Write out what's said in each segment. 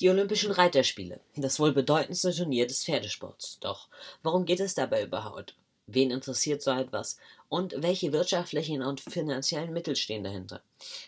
Die Olympischen Reiterspiele, das wohl bedeutendste Turnier des Pferdesports. Doch worum geht es dabei überhaupt? Wen interessiert so etwas? Und welche wirtschaftlichen und finanziellen Mittel stehen dahinter?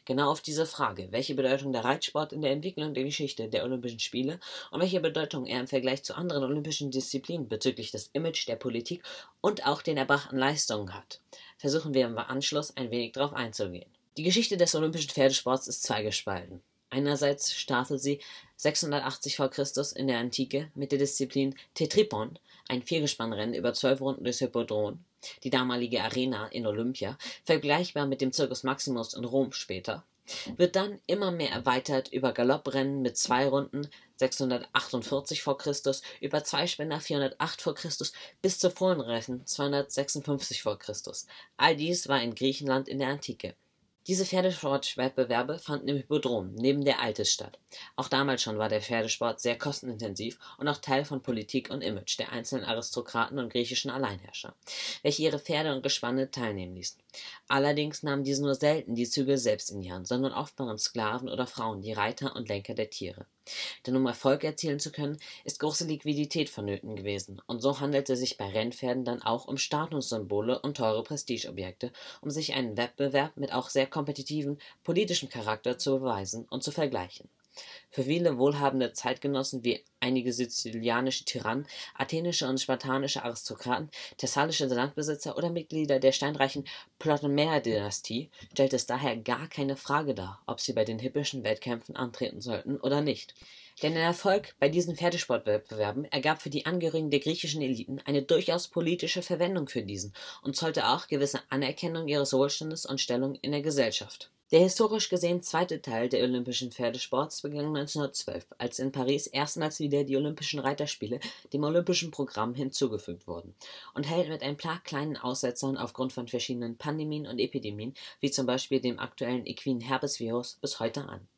Genau auf diese Frage, welche Bedeutung der Reitsport in der Entwicklung der Geschichte der Olympischen Spiele und welche Bedeutung er im Vergleich zu anderen olympischen Disziplinen bezüglich des Image, der Politik und auch den erbrachten Leistungen hat, versuchen wir im Anschluss ein wenig darauf einzugehen. Die Geschichte des olympischen Pferdesports ist zweigespalten. Einerseits startet sie 680 v. Chr. in der Antike mit der Disziplin Tetripon, ein Viergespannrennen über zwölf Runden des Hippodrom, die damalige Arena in Olympia, vergleichbar mit dem Circus Maximus in Rom später, wird dann immer mehr erweitert über Galopprennen mit zwei Runden 648 v. Chr., über Zweispänner 408 v. Chr. bis zu Fohlenrennen 256 v. Chr. All dies war in Griechenland in der Antike diese Pferdesportwettbewerbe fanden im Hippodrom neben der Altis statt. Auch damals schon war der Pferdesport sehr kostenintensiv und auch Teil von Politik und Image der einzelnen Aristokraten und griechischen Alleinherrscher, welche ihre Pferde und Gespanne teilnehmen ließen. Allerdings nahmen diese nur selten die Zügel selbst in die Hand, sondern oft waren Sklaven oder Frauen die Reiter und Lenker der Tiere. Denn um Erfolg erzielen zu können, ist große Liquidität vonnöten gewesen, und so handelte es sich bei Rennpferden dann auch um Statussymbole und teure Prestigeobjekte, um sich einen Wettbewerb mit auch sehr kompetitiven politischem Charakter zu beweisen und zu vergleichen für viele wohlhabende Zeitgenossen wie einige sizilianische Tyrannen, athenische und spartanische Aristokraten, thessalische Landbesitzer oder Mitglieder der steinreichen Ptolemäer-Dynastie stellt es daher gar keine Frage dar, ob sie bei den hippischen Wettkämpfen antreten sollten oder nicht. Denn der Erfolg bei diesen Pferdesportwettbewerben ergab für die Angehörigen der griechischen Eliten eine durchaus politische Verwendung für diesen und zollte auch gewisse Anerkennung ihres Wohlstandes und Stellung in der Gesellschaft der historisch gesehen zweite Teil der Olympischen Pferdesports begann 1912, als in Paris erstmals wieder die Olympischen Reiterspiele dem Olympischen Programm hinzugefügt wurden und hält mit ein paar kleinen Aussetzern aufgrund von verschiedenen Pandemien und Epidemien, wie zum Beispiel dem aktuellen Equine Herpes Virus, bis heute an.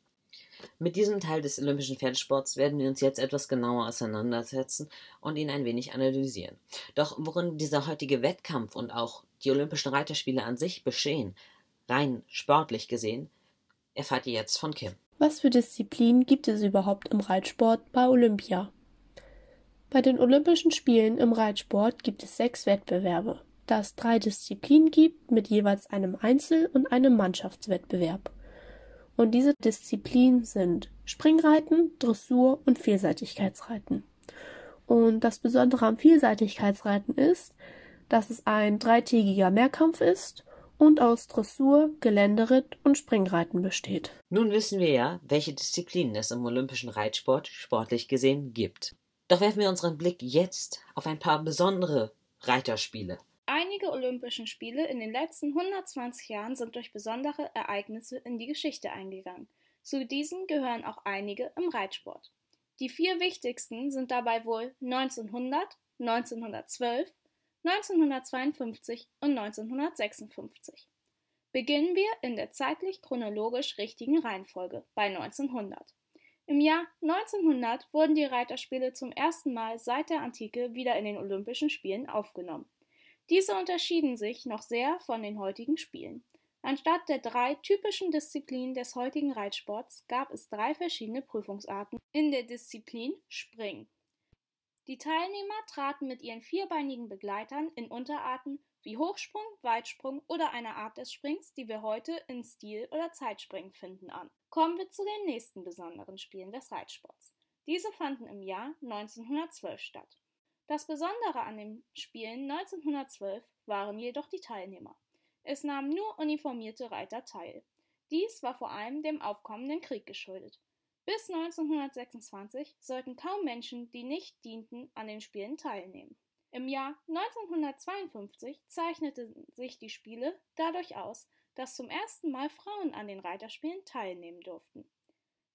Mit diesem Teil des olympischen Pferdesports werden wir uns jetzt etwas genauer auseinandersetzen und ihn ein wenig analysieren. Doch worin dieser heutige Wettkampf und auch die Olympischen Reiterspiele an sich bestehen, rein sportlich gesehen, erfahrt ihr jetzt von Kim. Was für Disziplinen gibt es überhaupt im Reitsport bei Olympia? Bei den Olympischen Spielen im Reitsport gibt es sechs Wettbewerbe, da es drei Disziplinen gibt mit jeweils einem Einzel- und einem Mannschaftswettbewerb. Und diese Disziplinen sind Springreiten, Dressur und Vielseitigkeitsreiten. Und das Besondere am Vielseitigkeitsreiten ist, dass es ein dreitägiger Mehrkampf ist und aus Dressur, Geländeritt und Springreiten besteht. Nun wissen wir ja, welche Disziplinen es im olympischen Reitsport sportlich gesehen gibt. Doch werfen wir unseren Blick jetzt auf ein paar besondere Reiterspiele. Einige Olympischen Spiele in den letzten 120 Jahren sind durch besondere Ereignisse in die Geschichte eingegangen. Zu diesen gehören auch einige im Reitsport. Die vier wichtigsten sind dabei wohl 1900, 1912, 1952 und 1956. Beginnen wir in der zeitlich chronologisch richtigen Reihenfolge bei 1900. Im Jahr 1900 wurden die Reiterspiele zum ersten Mal seit der Antike wieder in den Olympischen Spielen aufgenommen. Diese unterschieden sich noch sehr von den heutigen Spielen. Anstatt der drei typischen Disziplinen des heutigen Reitsports gab es drei verschiedene Prüfungsarten in der Disziplin Springen. Die Teilnehmer traten mit ihren vierbeinigen Begleitern in Unterarten wie Hochsprung, Weitsprung oder einer Art des Springs, die wir heute in Stil- oder Zeitspringen finden, an. Kommen wir zu den nächsten besonderen Spielen des Reitsports. Diese fanden im Jahr 1912 statt. Das Besondere an den Spielen 1912 waren jedoch die Teilnehmer. Es nahmen nur uniformierte Reiter teil. Dies war vor allem dem aufkommenden Krieg geschuldet. Bis 1926 sollten kaum Menschen, die nicht dienten, an den Spielen teilnehmen. Im Jahr 1952 zeichneten sich die Spiele dadurch aus, dass zum ersten Mal Frauen an den Reiterspielen teilnehmen durften.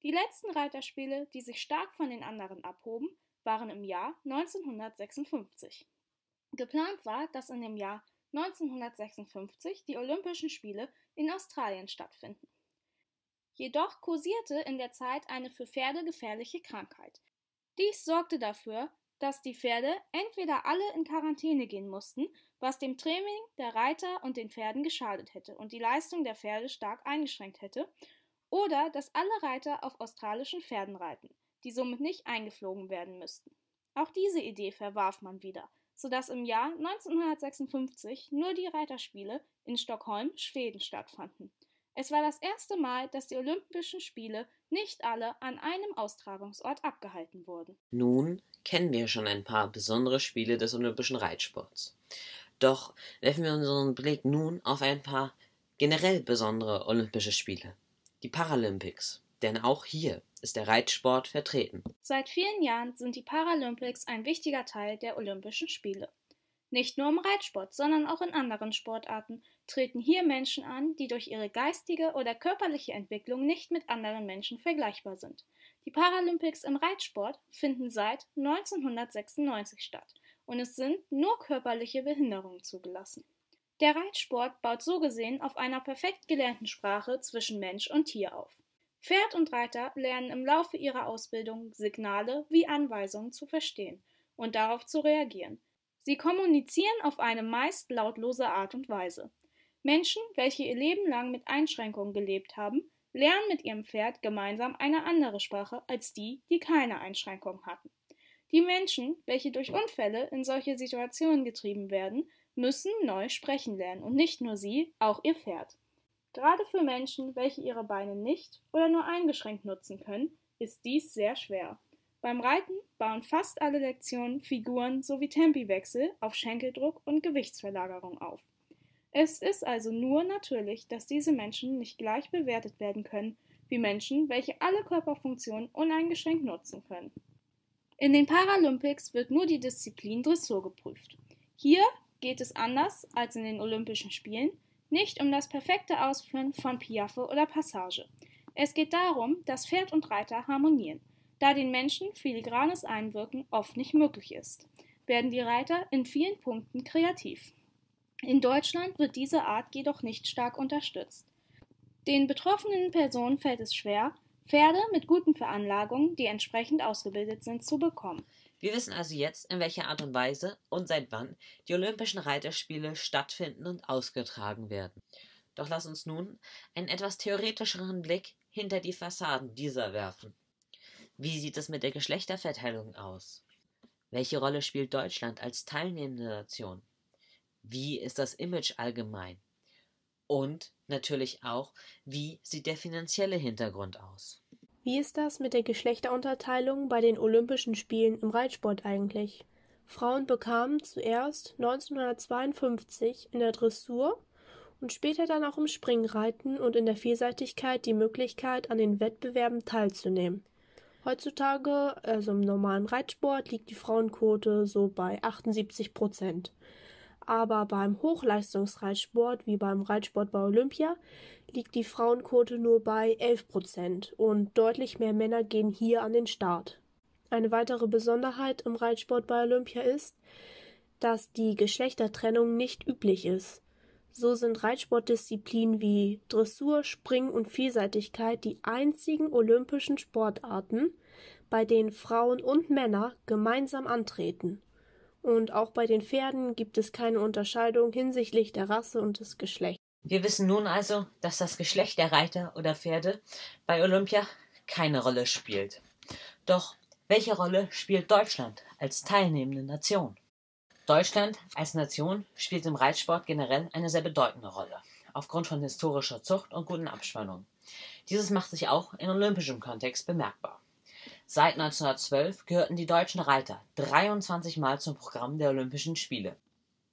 Die letzten Reiterspiele, die sich stark von den anderen abhoben, waren im Jahr 1956. Geplant war, dass in dem Jahr 1956 die Olympischen Spiele in Australien stattfinden. Jedoch kursierte in der Zeit eine für Pferde gefährliche Krankheit. Dies sorgte dafür, dass die Pferde entweder alle in Quarantäne gehen mussten, was dem Training der Reiter und den Pferden geschadet hätte und die Leistung der Pferde stark eingeschränkt hätte, oder dass alle Reiter auf australischen Pferden reiten. Die somit nicht eingeflogen werden müssten. Auch diese Idee verwarf man wieder, sodass im Jahr 1956 nur die Reiterspiele in Stockholm, Schweden stattfanden. Es war das erste Mal, dass die Olympischen Spiele nicht alle an einem Austragungsort abgehalten wurden. Nun kennen wir schon ein paar besondere Spiele des olympischen Reitsports. Doch werfen wir unseren Blick nun auf ein paar generell besondere olympische Spiele, die Paralympics, denn auch hier ist der Reitsport vertreten. Seit vielen Jahren sind die Paralympics ein wichtiger Teil der Olympischen Spiele. Nicht nur im Reitsport, sondern auch in anderen Sportarten treten hier Menschen an, die durch ihre geistige oder körperliche Entwicklung nicht mit anderen Menschen vergleichbar sind. Die Paralympics im Reitsport finden seit 1996 statt und es sind nur körperliche Behinderungen zugelassen. Der Reitsport baut so gesehen auf einer perfekt gelernten Sprache zwischen Mensch und Tier auf. Pferd und Reiter lernen im Laufe ihrer Ausbildung Signale wie Anweisungen zu verstehen und darauf zu reagieren, Sie kommunizieren auf eine meist lautlose Art und Weise. Menschen, welche ihr Leben lang mit Einschränkungen gelebt haben, lernen mit ihrem Pferd gemeinsam eine andere Sprache als die, die keine Einschränkungen hatten. Die Menschen, welche durch Unfälle in solche Situationen getrieben werden, müssen neu sprechen lernen und nicht nur sie, auch ihr Pferd. Gerade für Menschen, welche ihre Beine nicht oder nur eingeschränkt nutzen können, ist dies sehr schwer. Beim Reiten bauen fast alle Lektionen Figuren sowie Tempiwechsel auf Schenkeldruck und Gewichtsverlagerung auf. Es ist also nur natürlich, dass diese Menschen nicht gleich bewertet werden können wie Menschen, welche alle Körperfunktionen uneingeschränkt nutzen können. In den Paralympics wird nur die Disziplin Dressur geprüft. Hier geht es anders als in den Olympischen Spielen nicht um das perfekte Ausführen von Piaffe oder Passage. Es geht darum, dass Pferd und Reiter harmonieren. Da den Menschen filigranes Einwirken oft nicht möglich ist, werden die Reiter in vielen Punkten kreativ. In Deutschland wird diese Art jedoch nicht stark unterstützt. Den betroffenen Personen fällt es schwer, Pferde mit guten Veranlagungen, die entsprechend ausgebildet sind, zu bekommen. Wir wissen also jetzt, in welcher Art und Weise und seit wann die Olympischen Reiterspiele stattfinden und ausgetragen werden. Doch lass uns nun einen etwas theoretischeren Blick hinter die Fassaden dieser werfen. Wie sieht es mit der Geschlechterverteilung aus? Welche Rolle spielt Deutschland als teilnehmende Nation? Wie ist das Image allgemein? Und natürlich auch, wie sieht der finanzielle Hintergrund aus? Wie ist das mit der Geschlechterunterteilung bei den Olympischen Spielen im Reitsport eigentlich? Frauen bekamen zuerst 1952 in der Dressur und später dann auch im Springreiten und in der Vielseitigkeit die Möglichkeit, an den Wettbewerben teilzunehmen. Heutzutage, also im normalen Reitsport, liegt die Frauenquote so bei 78 Prozent. Aber beim Hochleistungsreitsport, wie beim Reitsport bei Olympia, liegt die Frauenquote nur bei 11 Prozent und deutlich mehr Männer gehen hier an den Start. Eine weitere Besonderheit im Reitsport bei Olympia ist, dass die Geschlechtertrennung nicht üblich ist. So sind Reitsportdisziplinen wie Dressur, Springen und Vielseitigkeit die einzigen olympischen Sportarten, bei denen Frauen und Männer gemeinsam antreten. Und auch bei den Pferden gibt es keine Unterscheidung hinsichtlich der Rasse und des Geschlechts. Wir wissen nun also, dass das Geschlecht der Reiter oder Pferde bei Olympia keine Rolle spielt. Doch welche Rolle spielt Deutschland als teilnehmende Nation? Deutschland als Nation spielt im Reitsport generell eine sehr bedeutende Rolle, aufgrund von historischer Zucht und guten Abspannungen. Dieses macht sich auch in olympischem Kontext bemerkbar. Seit 1912 gehörten die deutschen Reiter 23 Mal zum Programm der Olympischen Spiele.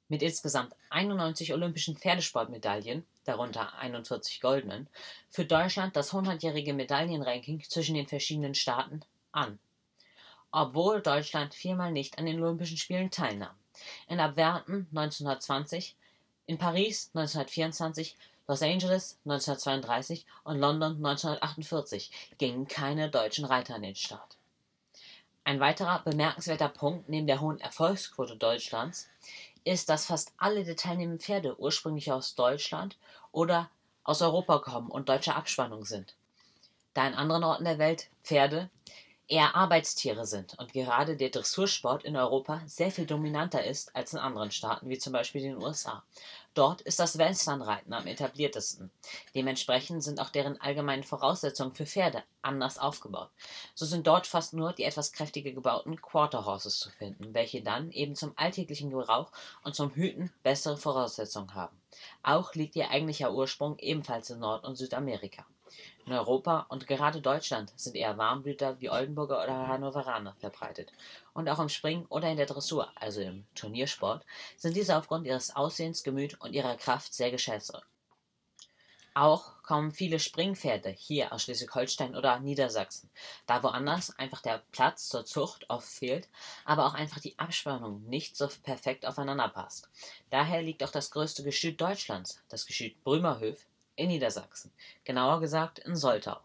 Mit insgesamt 91 olympischen Pferdesportmedaillen, darunter 41 goldenen, führt Deutschland das 100-jährige Medaillenranking zwischen den verschiedenen Staaten an. Obwohl Deutschland viermal nicht an den Olympischen Spielen teilnahm in Abwerten 1920, in Paris 1924, Los Angeles 1932 und London 1948 gingen keine deutschen Reiter an den Start. Ein weiterer bemerkenswerter Punkt neben der hohen Erfolgsquote Deutschlands ist, dass fast alle der teilnehmenden Pferde ursprünglich aus Deutschland oder aus Europa kommen und deutsche Abspannung sind. Da in anderen Orten der Welt Pferde eher Arbeitstiere sind und gerade der Dressursport in Europa sehr viel dominanter ist als in anderen Staaten, wie zum Beispiel den USA. Dort ist das Westernreiten am etabliertesten. Dementsprechend sind auch deren allgemeinen Voraussetzungen für Pferde anders aufgebaut. So sind dort fast nur die etwas kräftiger gebauten Quarter Horses zu finden, welche dann eben zum alltäglichen Gebrauch und zum Hüten bessere Voraussetzungen haben. Auch liegt ihr eigentlicher Ursprung ebenfalls in Nord- und Südamerika. In Europa und gerade Deutschland sind eher Warmblüter wie Oldenburger oder Hannoveraner verbreitet. Und auch im Springen oder in der Dressur, also im Turniersport, sind diese aufgrund ihres Aussehens, Gemüt und ihrer Kraft sehr geschätzt. Auch kommen viele Springpferde hier aus Schleswig-Holstein oder Niedersachsen, da woanders einfach der Platz zur Zucht oft fehlt, aber auch einfach die Abspannung nicht so perfekt aufeinander passt. Daher liegt auch das größte Gestüt Deutschlands, das Gestüt Brümerhöf, in Niedersachsen, genauer gesagt in Soltau.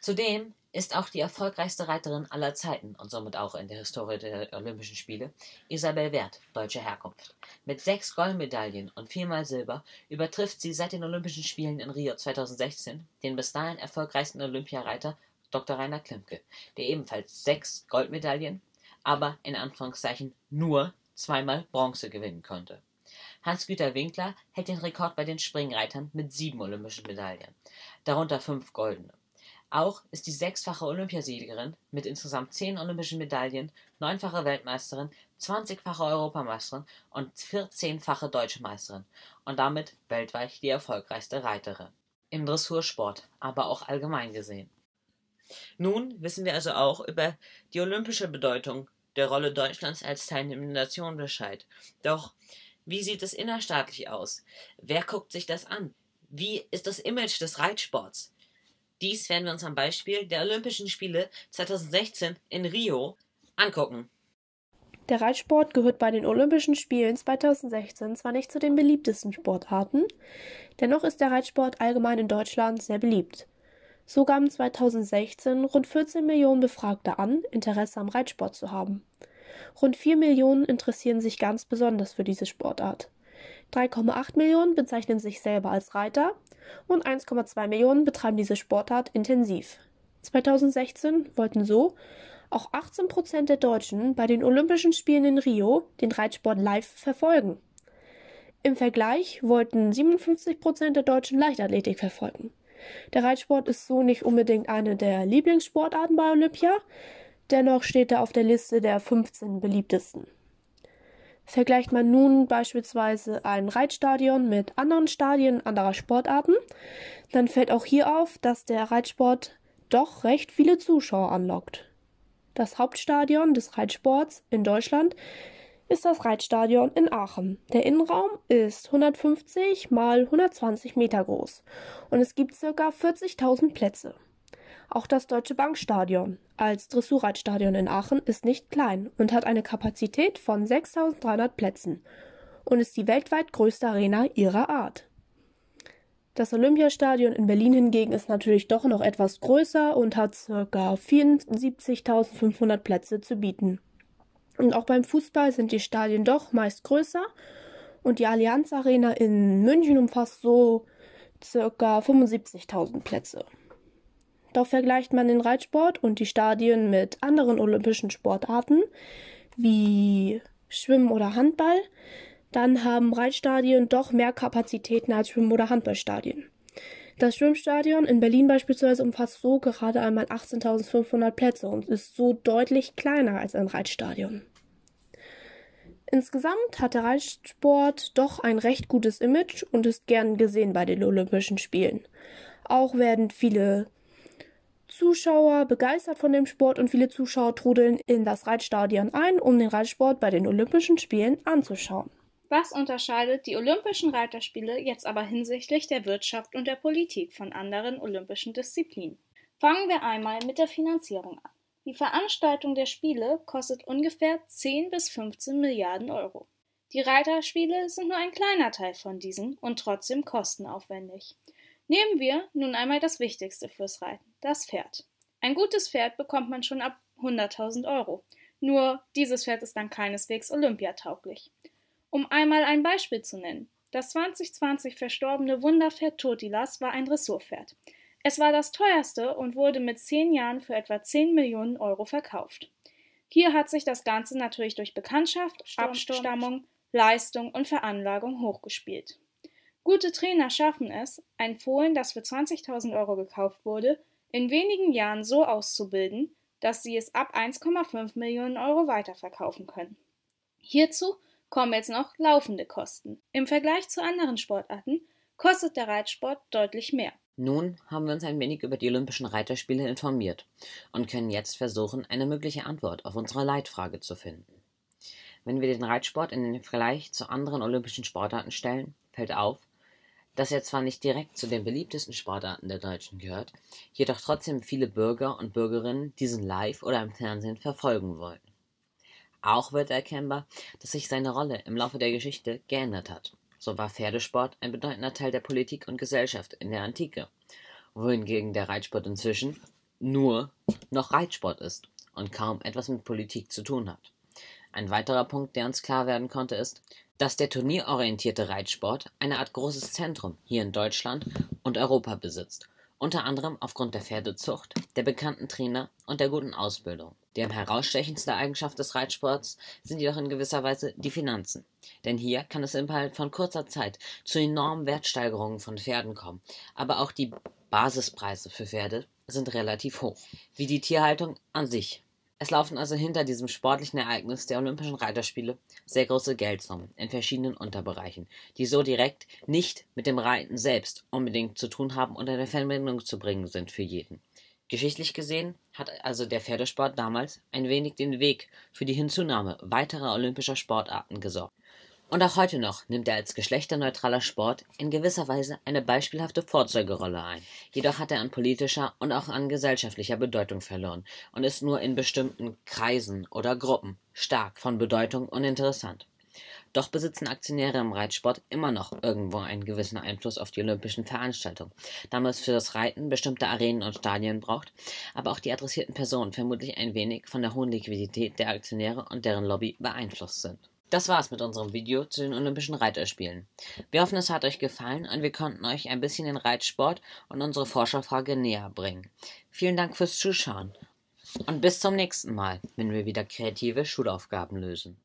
Zudem ist auch die erfolgreichste Reiterin aller Zeiten und somit auch in der Historie der Olympischen Spiele Isabel Wert, deutscher Herkunft. Mit sechs Goldmedaillen und viermal Silber übertrifft sie seit den Olympischen Spielen in Rio 2016 den bis dahin erfolgreichsten Olympiareiter Dr. Rainer Klimke, der ebenfalls sechs Goldmedaillen, aber in Anführungszeichen nur zweimal Bronze gewinnen konnte. Hans-Güter Winkler hält den Rekord bei den Springreitern mit sieben olympischen Medaillen, darunter fünf goldene. Auch ist die sechsfache Olympiasiegerin mit insgesamt zehn olympischen Medaillen, neunfache Weltmeisterin, zwanzigfache Europameisterin und vierzehnfache Deutsche Meisterin und damit weltweit die erfolgreichste Reiterin. Im Dressursport, aber auch allgemein gesehen. Nun wissen wir also auch über die olympische Bedeutung der Rolle Deutschlands als teilnehmende Nation Bescheid. Doch wie sieht es innerstaatlich aus? Wer guckt sich das an? Wie ist das Image des Reitsports? Dies werden wir uns am Beispiel der Olympischen Spiele 2016 in Rio angucken. Der Reitsport gehört bei den Olympischen Spielen 2016 zwar nicht zu den beliebtesten Sportarten, dennoch ist der Reitsport allgemein in Deutschland sehr beliebt. So gaben 2016 rund 14 Millionen Befragte an, Interesse am Reitsport zu haben. Rund 4 Millionen interessieren sich ganz besonders für diese Sportart. 3,8 Millionen bezeichnen sich selber als Reiter und 1,2 Millionen betreiben diese Sportart intensiv. 2016 wollten so auch 18 Prozent der Deutschen bei den Olympischen Spielen in Rio den Reitsport live verfolgen. Im Vergleich wollten 57 Prozent der Deutschen Leichtathletik verfolgen. Der Reitsport ist so nicht unbedingt eine der Lieblingssportarten bei Olympia, Dennoch steht er auf der Liste der 15 beliebtesten. Vergleicht man nun beispielsweise ein Reitstadion mit anderen Stadien anderer Sportarten, dann fällt auch hier auf, dass der Reitsport doch recht viele Zuschauer anlockt. Das Hauptstadion des Reitsports in Deutschland ist das Reitstadion in Aachen. Der Innenraum ist 150 mal 120 Meter groß und es gibt ca. 40.000 Plätze. Auch das Deutsche Bankstadion als Dressurreitstadion in Aachen ist nicht klein und hat eine Kapazität von 6300 Plätzen und ist die weltweit größte Arena ihrer Art. Das Olympiastadion in Berlin hingegen ist natürlich doch noch etwas größer und hat ca. 74.500 Plätze zu bieten. Und auch beim Fußball sind die Stadien doch meist größer und die Allianz Arena in München umfasst so ca. 75.000 Plätze. Doch vergleicht man den Reitsport und die Stadien mit anderen olympischen Sportarten wie Schwimmen oder Handball, dann haben Reitstadien doch mehr Kapazitäten als Schwimmen- oder Handballstadien. Das Schwimmstadion in Berlin beispielsweise umfasst so gerade einmal 18.500 Plätze und ist so deutlich kleiner als ein Reitstadion. Insgesamt hat der Reitsport doch ein recht gutes Image und ist gern gesehen bei den Olympischen Spielen. Auch werden viele Zuschauer begeistert von dem Sport und viele Zuschauer trudeln in das Reitstadion ein, um den Reitsport bei den Olympischen Spielen anzuschauen. Was unterscheidet die Olympischen Reiterspiele jetzt aber hinsichtlich der Wirtschaft und der Politik von anderen olympischen Disziplinen? Fangen wir einmal mit der Finanzierung an. Die Veranstaltung der Spiele kostet ungefähr 10 bis 15 Milliarden Euro. Die Reiterspiele sind nur ein kleiner Teil von diesen und trotzdem kostenaufwendig. Nehmen wir nun einmal das Wichtigste fürs Reiten, das Pferd. Ein gutes Pferd bekommt man schon ab 100.000 Euro. Nur dieses Pferd ist dann keineswegs olympiatauglich. Um einmal ein Beispiel zu nennen. Das 2020 verstorbene Wunderpferd Totilas war ein Dressurpferd. Es war das teuerste und wurde mit zehn Jahren für etwa 10 Millionen Euro verkauft. Hier hat sich das Ganze natürlich durch Bekanntschaft, Abstammung, Leistung und Veranlagung hochgespielt. Gute Trainer schaffen es, ein Fohlen, das für 20.000 Euro gekauft wurde, in wenigen Jahren so auszubilden, dass sie es ab 1,5 Millionen Euro weiterverkaufen können. Hierzu kommen jetzt noch laufende Kosten. Im Vergleich zu anderen Sportarten kostet der Reitsport deutlich mehr. Nun haben wir uns ein wenig über die Olympischen Reiterspiele informiert und können jetzt versuchen, eine mögliche Antwort auf unsere Leitfrage zu finden. Wenn wir den Reitsport in den Vergleich zu anderen olympischen Sportarten stellen, fällt auf, dass er zwar nicht direkt zu den beliebtesten Sportarten der Deutschen gehört, jedoch trotzdem viele Bürger und Bürgerinnen diesen live oder im Fernsehen verfolgen wollen. Auch wird erkennbar, dass sich seine Rolle im Laufe der Geschichte geändert hat. So war Pferdesport ein bedeutender Teil der Politik und Gesellschaft in der Antike, wohingegen der Reitsport inzwischen nur noch Reitsport ist und kaum etwas mit Politik zu tun hat. Ein weiterer Punkt, der uns klar werden konnte, ist, dass der turnierorientierte Reitsport eine Art großes Zentrum hier in Deutschland und Europa besitzt unter anderem aufgrund der Pferdezucht, der bekannten Trainer und der guten Ausbildung. Am herausstechendste Eigenschaft des Reitsports sind jedoch in gewisser Weise die Finanzen. Denn hier kann es innerhalb von kurzer Zeit zu enormen Wertsteigerungen von Pferden kommen. Aber auch die Basispreise für Pferde sind relativ hoch. Wie die Tierhaltung an sich. Es laufen also hinter diesem sportlichen Ereignis der Olympischen Reiterspiele sehr große Geldsummen in verschiedenen Unterbereichen, die so direkt nicht mit dem Reiten selbst unbedingt zu tun haben und eine Verbindung zu bringen sind für jeden. Geschichtlich gesehen hat also der Pferdesport damals ein wenig den Weg für die Hinzunahme weiterer olympischer Sportarten gesorgt. Und auch heute noch nimmt er als geschlechterneutraler Sport in gewisser Weise eine beispielhafte Vorzeigerolle ein. Jedoch hat er an politischer und auch an gesellschaftlicher Bedeutung verloren und ist nur in bestimmten Kreisen oder Gruppen stark von Bedeutung und interessant. Doch besitzen Aktionäre im Reitsport immer noch irgendwo einen gewissen Einfluss auf die olympischen Veranstaltungen, da man es für das Reiten bestimmte Arenen und Stadien braucht, aber auch die adressierten Personen vermutlich ein wenig von der hohen Liquidität der Aktionäre und deren Lobby beeinflusst sind. Das war's mit unserem Video zu den Olympischen Reiterspielen. Wir hoffen, es hat euch gefallen und wir konnten euch ein bisschen den Reitsport und unsere Forscherfrage näher bringen. Vielen Dank fürs Zuschauen und bis zum nächsten Mal, wenn wir wieder kreative Schulaufgaben lösen.